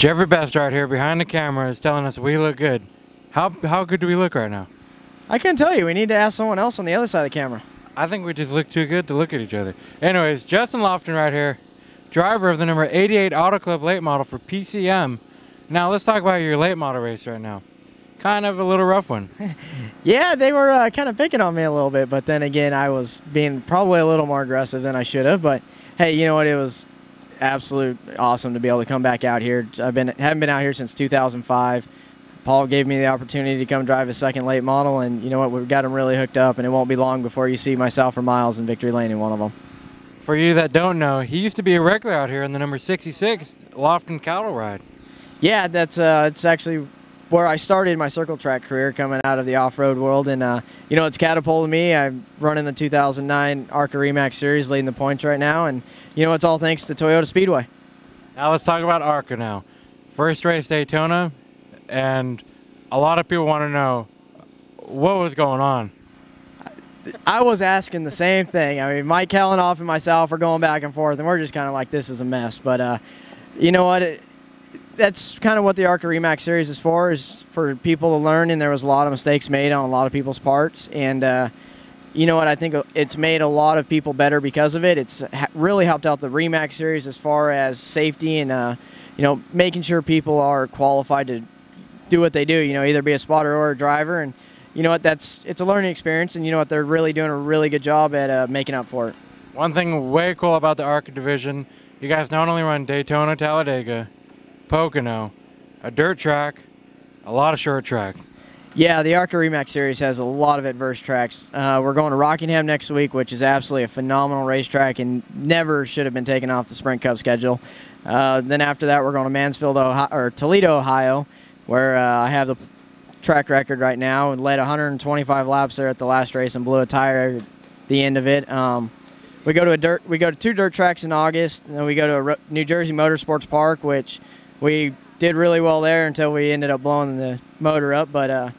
Jeffrey Best right here behind the camera is telling us we look good. How, how good do we look right now? I can't tell you. We need to ask someone else on the other side of the camera. I think we just look too good to look at each other. Anyways, Justin Lofton right here, driver of the number 88 Auto Club late model for PCM. Now let's talk about your late model race right now. Kind of a little rough one. Yeah, they were uh, kind of picking on me a little bit, but then again, I was being probably a little more aggressive than I should have. But hey, you know what? It was absolute awesome to be able to come back out here. I've been haven't been out here since 2005. Paul gave me the opportunity to come drive a second late model, and you know what? We've got them really hooked up, and it won't be long before you see myself or Miles in victory lane in one of them. For you that don't know, he used to be a regular out here in the number 66 Lofton Cattle Ride. Yeah, that's uh, it's actually where I started my circle track career coming out of the off-road world, and uh, you know it's catapulted me. I'm running the 2009 ARCA RE/MAX Series, leading the points right now, and you know it's all thanks to Toyota Speedway. Now let's talk about ARCA now. First race Daytona, and a lot of people want to know what was going on. I was asking the same thing. I mean, Mike Kellenoff and myself are going back and forth, and we're just kind of like, this is a mess. But uh, you know what? It, that's kind of what the ARCA RE/MAX series is for, is for people to learn. And there was a lot of mistakes made on a lot of people's parts. And uh, you know what? I think it's made a lot of people better because of it. It's really helped out the RE/MAX series as far as safety and uh, you know making sure people are qualified to do what they do. You know, either be a spotter or a driver. And you know what? That's it's a learning experience. And you know what? They're really doing a really good job at uh, making up for it. One thing way cool about the ARCA division, you guys not only run Daytona, Talladega, Pocono, a dirt track, a lot of short tracks. Yeah, the ARCA RE/MAX Series has a lot of adverse tracks. Uh, we're going to Rockingham next week, which is absolutely a phenomenal racetrack and never should have been taken off the Sprint Cup schedule. Uh, then after that, we're going to Mansfield, Ohio, or Toledo, Ohio, where uh, I have the track record right now and led 125 laps there at the last race and blew a tire at the end of it. Um, we go to a dirt, we go to two dirt tracks in August, and then we go to New Jersey Motorsports Park, which we did really well there until we ended up blowing the motor up. But uh,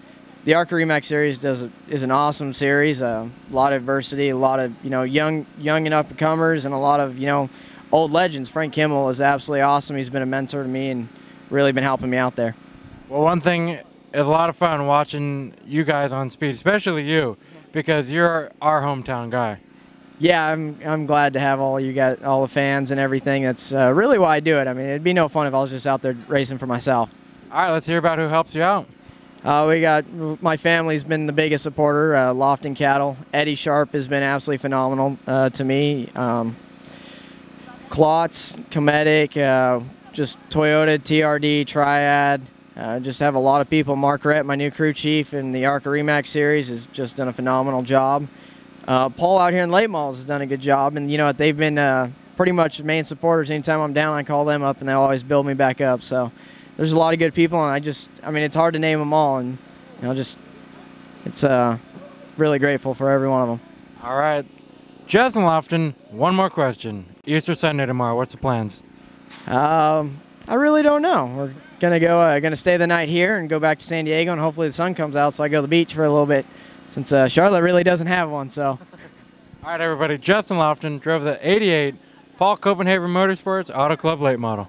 the ARCA RE/MAX series does a, is an awesome series. Uh, a lot of adversity, a lot of you know young young and up and comers, and a lot of you know old legends. Frank Kimmel is absolutely awesome. He's been a mentor to me and really been helping me out there. Well, one thing is a lot of fun watching you guys on speed, especially you, because you're our hometown guy yeah, I'm I'm glad to have all you guys, all the fans and everything. That's uh, really why I do it. I mean, it'd be no fun if I was just out there racing for myself. All right, let's hear about who helps you out. Uh, we got my family's been the biggest supporter. Uh, Lofton Cattle. Eddie Sharp has been absolutely phenomenal uh, to me. Um, Klotz, Cometic, uh, just Toyota, TRD, Triad. Uh, just have a lot of people. Mark Rett, my new crew chief in the ARCA RE/MAX series, has just done a phenomenal job. Uh, Paul out here in late models has done a good job, and you know they've been uh, pretty much main supporters. Anytime I'm down, I call them up, and they always build me back up. So there's a lot of good people, and I just, I mean, it's hard to name them all, and you know, just it's uh, really grateful for every one of them. All right, Justin Lofton, one more question. Easter Sunday tomorrow. What's the plans? Um, I really don't know. We're gonna go, uh, gonna stay the night here and go back to San Diego, and hopefully the sun comes out, so I go to the beach for a little bit since uh, Charlotte really doesn't have one. So. All right, everybody. Justin Lofton drove the 88 Paul Copenhagen Motorsports Auto Club late model.